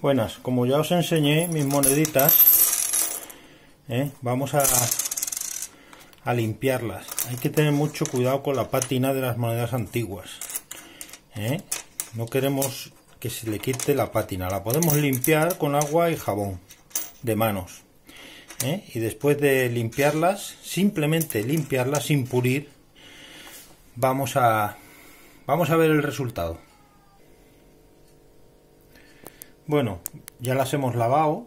Buenas, como ya os enseñé mis moneditas, ¿eh? vamos a, a limpiarlas. Hay que tener mucho cuidado con la pátina de las monedas antiguas. ¿eh? No queremos que se le quite la pátina. La podemos limpiar con agua y jabón de manos. ¿eh? Y después de limpiarlas, simplemente limpiarlas sin pulir, vamos a, vamos a ver el resultado. Bueno, ya las hemos lavado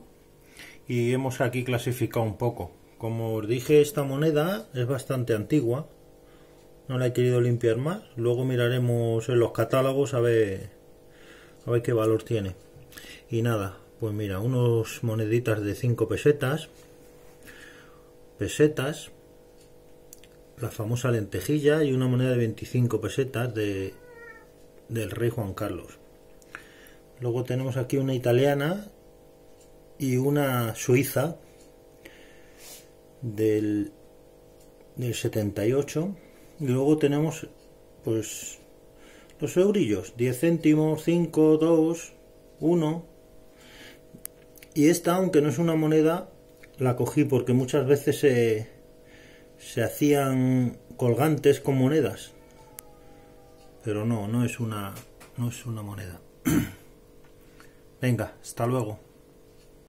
y hemos aquí clasificado un poco. Como os dije, esta moneda es bastante antigua. No la he querido limpiar más. Luego miraremos en los catálogos a ver, a ver qué valor tiene. Y nada, pues mira, unos moneditas de 5 pesetas. Pesetas. La famosa lentejilla y una moneda de 25 pesetas de, del rey Juan Carlos. Luego tenemos aquí una italiana y una suiza del, del 78. Y luego tenemos pues los eurillos, 10 céntimos, 5, 2, 1. Y esta, aunque no es una moneda, la cogí porque muchas veces se, se hacían colgantes con monedas. Pero no, no es una, no es una moneda. Venga, hasta luego.